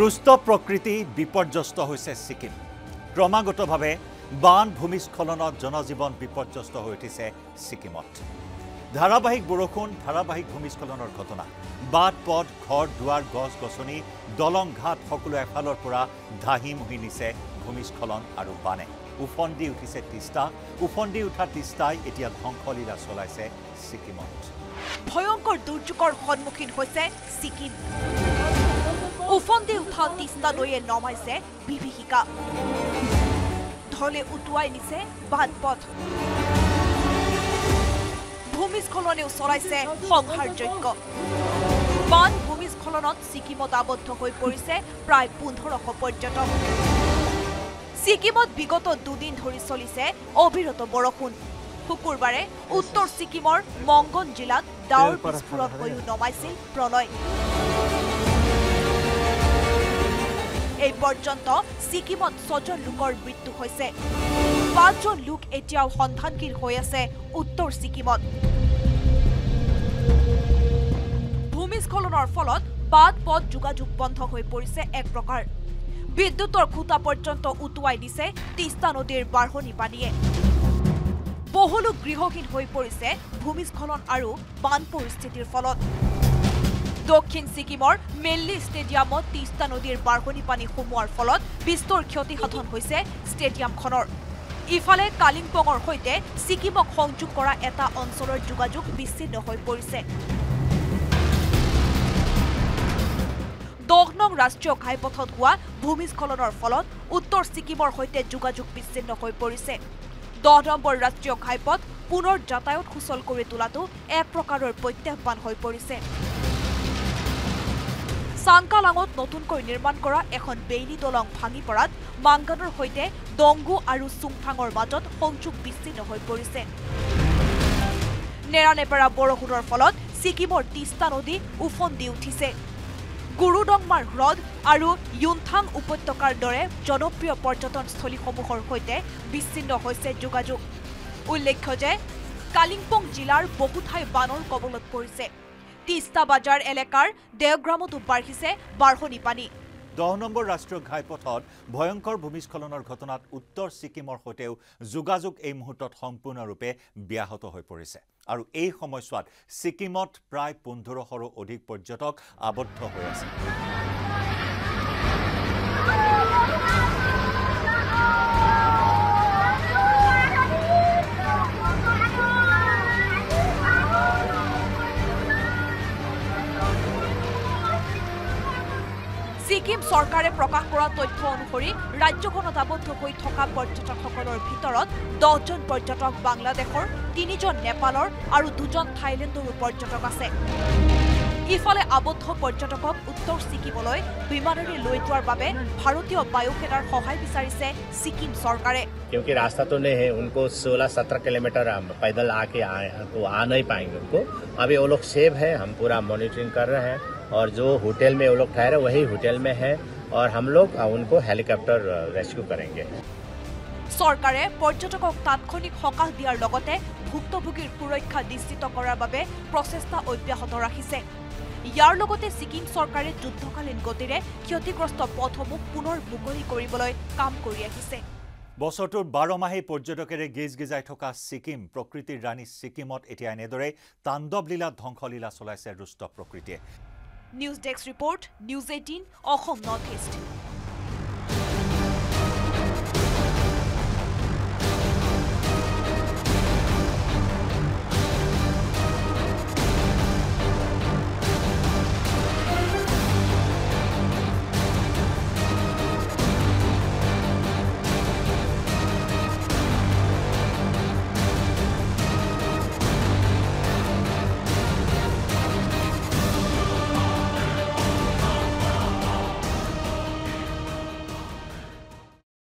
ৰুষ্ট প্ৰকৃতি বিপৰ্যস্ত হৈছে ছিকিম। ক্ৰমাগতভাৱে বান ভূমিস্খলনত জনজীৱন বিপৰ্যস্ত হৈ উঠিছে ছিকিমত। ধাৰাবাহিক বৰষুণ ধাৰাবাহিক ভূমিস্খলনৰ ঘটনা বাট পথ ঘৰ দুৱাৰ গছ গছনি দলং ঘাট সকলো এফালৰ পৰা ধাহি মুহি নিছে ভূমিস্খলন আৰু বানে। উফন্দি উঠিছে তিষ্টা উফন্দি উঠা তিষ্টাই এতিয়া ধ্বংসলীলা চলাইছে ছিকিমত। ভয়ংকৰ দুৰ্যোগৰ সন্মুখীন হৈছে ছিকিম। উফন্দি উঠা নৈয়ে নমাইছে বিভীষিকা। ঢলে উটুৱাই নিছে বাট পথ ভূমিস্খলনেও চলাইছে সংহাৰযজ্ঞ বান ভূমিস্খলনত ছিকিমত আবদ্ধ হৈ পৰিছে প্ৰায় পোন্ধৰশ পৰ্যটক। ছিকিমত বিগত দুদিন ধৰি চলিছে অবিৰত বৰষুণ। শুকুৰবাৰে উত্তৰ ছিকিমৰ মংগন জিলাত ডাৱৰ বিস্ফোৰণ হৈও নমাইছিল প্ৰলয়। এই পৰ্যন্ত ছিকিমত ছজন লোকৰ মৃত্যু হৈছে। পাঁচজন লোক এতিয়াও সন্ধানহীন হৈ আছে উত্তৰ ছিকিমত। ভূমিস্খলনৰ ফলত বাট পথ যোগাযোগ বন্ধ হৈ পৰিছে এক প্ৰকাৰ। বিদ্যুতৰ খুঁটা পৰ্যন্ত উটুৱাই দিছে তিষ্টা নদীৰ বাঢ়নি পানীয়ে। বহু লোক গৃহহীন হৈ পৰিছে ভূমিস্খলন আৰু বান পৰিস্থিতিৰ ফলত। দক্ষিণ ছিকিমৰ মেল্লি ষ্টেডিয়ামত তিষ্টা নদীৰ বাঢ়নি পানী সোমোৱাৰ ফলত বিস্তৰ ক্ষতিসাধন হৈছে ষ্টেডিয়ামখনৰ। ইফালে কালিম্পঙৰ সৈতে ছিকিমক সংযোগ কৰা এটা অঞ্চলৰ যোগাযোগ বিচ্ছিন্ন হৈ পৰিছে। দহ নং ৰাষ্ট্ৰীয় ঘাইপথত হোৱা ভূমিস্খলনৰ ফলত উত্তৰ ছিকিমৰ সৈতে যোগাযোগ বিচ্ছিন্ন হৈ পৰিছে। দহ নম্বৰ ৰাষ্ট্ৰীয় ঘাইপথ পুনৰ যাতায়াত সুচল কৰি তোলাটো এক প্ৰকাৰৰ প্ৰত্যাহ্বান হৈ পৰিছে। চাংকালাঙত নতুনকৈ নিৰ্মাণ কৰা এখন বেইলি দলং ভাঙি পৰাত মাংগানৰ সৈতে ডংগু আৰু চুংথাঙৰ মাজত সংযোগ বিচ্ছিন্ন হৈ পৰিছে। নেৰানেপেৰা বৰষুণৰ ফলত ছিকিমৰ তিষ্টা নদী উফন্দি উঠিছে। গুৰুডংমাৰ হ্ৰদ আৰু য়ুনথাং উপত্যকাৰ দৰে জনপ্ৰিয় পৰ্যটনস্থলীসমূহৰ সৈতে বিচ্ছিন্ন হৈছে যোগাযোগ। উল্লেখ্য যে কালিম্পং জিলাৰ বহু ঠাই বানৰ কবলত পৰিছে। তিষ্টা বাজাৰ এলেকাৰ দেওগ্ৰামতো বাঢ়িছে বাঢ়নি পানী। দহ নম্বৰ ৰাষ্ট্ৰীয় ঘাইপথত ভয়ংকৰ ভূমিস্খলনৰ ঘটনাত উত্তৰ ছিকিমৰ সৈতেও যোগাযোগ এই মুহূৰ্তত সম্পূৰ্ণৰূপে ব্যাহত হৈ পৰিছে। আৰু এই সময়ছোৱাত ছিকিমত প্ৰায় পোন্ধৰশৰো অধিক পৰ্যটক আবদ্ধ হৈ আছে। ছিকিম চৰকাৰে প্ৰকাশ কৰা তথ্য অনুসৰি ৰাজ্যখনত আবদ্ধ হৈ থকা পৰ্যটকসকলৰ ভিতৰত দহজন পৰ্যটক বাংলাদেশৰ তিনিজন নেপালৰ আৰু দুজন থাইলেণ্ডৰো পৰ্যটক আছে ইফালে আবদ্ধ পৰ্যটকক উত্তৰ ছিকিমলৈ বিমানেৰে লৈ যোৱাৰ বাবে ভাৰতীয় বায়ুসেনাৰ সহায় বিচাৰিছে ছিকিম চৰকাৰে क्योंकि रास्ता तो नहीं है उनको 16-17 किलोमीटर हम पैदल आके आए तो आ नहीं पाएंगे उनको अभी वो लोग सेव है हम पूरा मॉनिटरिंग कर रहे हैं और जो होटल में वो लोग ठहरे वही होटल में है और हम लोग अ, उनको हेलीकॉप्टर रेस्क्यू करेंगे চৰকাৰে পৰ্যটকক তাৎক্ষণিক সকাহ দিয়াৰ লগতে ভুক্তভোগীৰ সুৰক্ষা নিশ্চিত কৰাৰ বাবে প্ৰচেষ্টা অব্যাহত ৰাখিছে ইয়াৰ লগতে ছিকিম চৰকাৰে যুদ্ধকালীন গতিৰে ক্ষতিগ্ৰস্ত পথসমূহ পুনৰ মুকলি কৰিবলৈ কাম কৰি আহিছে বছৰটোৰ বাৰ মাহেই পৰ্যটকেৰে গীজ গিজাই থকা ছিকিম প্ৰকৃতিৰ ৰাণী ছিকিমত এতিয়া এনেদৰে তাণ্ডৱ লীলা ধ্বংসলীলা চলাইছে ৰুষ্ট প্ৰকৃতিয়ে news desk report news eighteen Assam north east